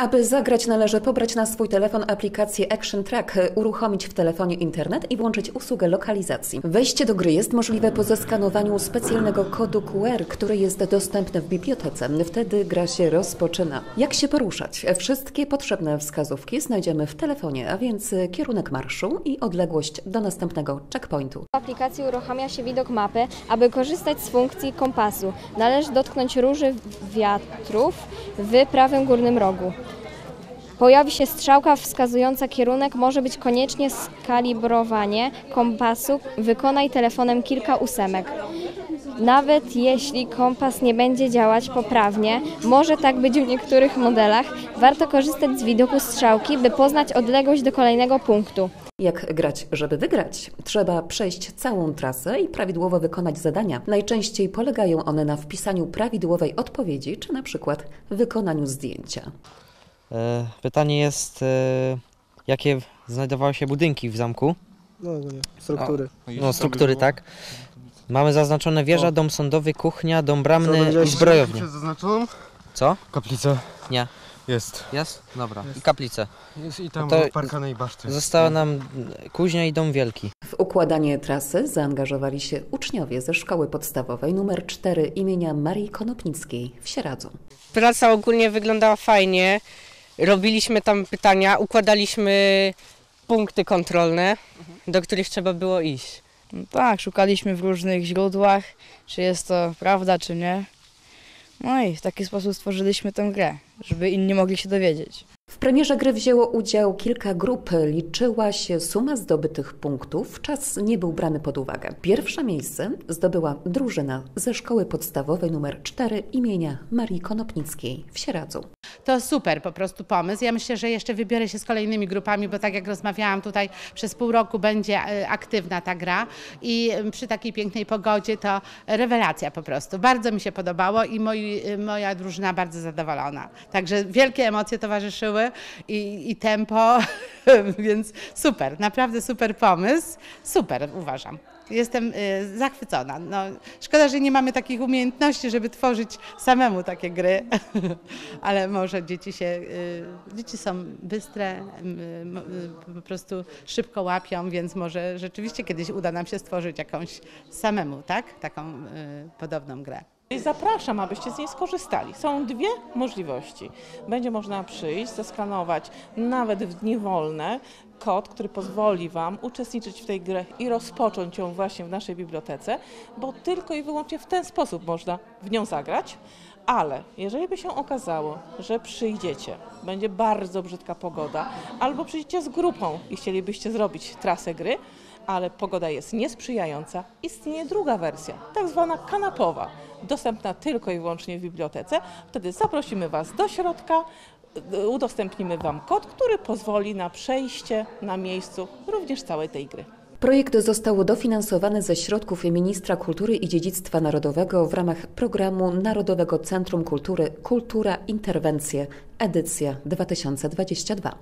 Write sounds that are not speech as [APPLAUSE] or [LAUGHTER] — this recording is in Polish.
Aby zagrać należy pobrać na swój telefon aplikację Action Track, uruchomić w telefonie internet i włączyć usługę lokalizacji. Wejście do gry jest możliwe po zeskanowaniu specjalnego kodu QR, który jest dostępny w bibliotece. Wtedy gra się rozpoczyna. Jak się poruszać? Wszystkie potrzebne wskazówki znajdziemy w telefonie, a więc kierunek marszu i odległość do następnego checkpointu. W aplikacji uruchamia się widok mapy. Aby korzystać z funkcji kompasu, należy dotknąć róży wiatrów w prawym górnym rogu. Pojawi się strzałka wskazująca kierunek, może być koniecznie skalibrowanie kompasu. Wykonaj telefonem kilka ósemek. Nawet jeśli kompas nie będzie działać poprawnie, może tak być w niektórych modelach, warto korzystać z widoku strzałki, by poznać odległość do kolejnego punktu. Jak grać, żeby wygrać? Trzeba przejść całą trasę i prawidłowo wykonać zadania. Najczęściej polegają one na wpisaniu prawidłowej odpowiedzi, czy na przykład wykonaniu zdjęcia. E, Pytanie jest, e, jakie znajdowały się budynki w zamku? No, ogólnie, struktury. No, struktury, tak. Mamy zaznaczone wieża, dom sądowy, kuchnia, dom Co, bramny i zbrojownia. Zaznaczoną? Co? Kaplicę. Nie. Jest. Jest? Dobra. Jest. I kaplice. Jest i tam No to parkanej baszty. Została nam kuźnia i dom wielki. W układanie trasy zaangażowali się uczniowie ze szkoły podstawowej nr 4 imienia Marii Konopnickiej w Sieradzu. Praca ogólnie wyglądała fajnie. Robiliśmy tam pytania, układaliśmy punkty kontrolne, do których trzeba było iść. No tak, szukaliśmy w różnych źródłach, czy jest to prawda, czy nie. No i w taki sposób stworzyliśmy tę grę, żeby inni mogli się dowiedzieć. W premierze gry wzięło udział kilka grup, liczyła się suma zdobytych punktów, czas nie był brany pod uwagę. Pierwsze miejsce zdobyła drużyna ze szkoły podstawowej nr 4 imienia Marii Konopnickiej w Sieradzu. To super po prostu pomysł. Ja myślę, że jeszcze wybiorę się z kolejnymi grupami, bo tak jak rozmawiałam tutaj, przez pół roku będzie e, aktywna ta gra i przy takiej pięknej pogodzie to rewelacja po prostu. Bardzo mi się podobało i moi, e, moja drużyna bardzo zadowolona. Także wielkie emocje towarzyszyły i, i tempo, [LAUGHS] więc super, naprawdę super pomysł. Super uważam. Jestem y, zachwycona. No, szkoda, że nie mamy takich umiejętności, żeby tworzyć samemu takie gry, [LAUGHS] ale może dzieci się, y, dzieci są bystre, y, po prostu szybko łapią, więc może rzeczywiście kiedyś uda nam się stworzyć jakąś samemu, tak? Taką podobną grę. Zapraszam, abyście z niej skorzystali. Są dwie możliwości. Będzie można przyjść, zeskanować nawet w dni wolne kod, który pozwoli Wam uczestniczyć w tej grze i rozpocząć ją właśnie w naszej bibliotece, bo tylko i wyłącznie w ten sposób można w nią zagrać. Ale jeżeli by się okazało, że przyjdziecie, będzie bardzo brzydka pogoda, albo przyjdziecie z grupą i chcielibyście zrobić trasę gry, ale pogoda jest niesprzyjająca, istnieje druga wersja, tak zwana kanapowa, dostępna tylko i wyłącznie w bibliotece. Wtedy zaprosimy Was do środka, udostępnimy Wam kod, który pozwoli na przejście na miejscu również całej tej gry. Projekt został dofinansowany ze środków ministra kultury i dziedzictwa narodowego w ramach programu Narodowego Centrum Kultury Kultura Interwencje, edycja 2022.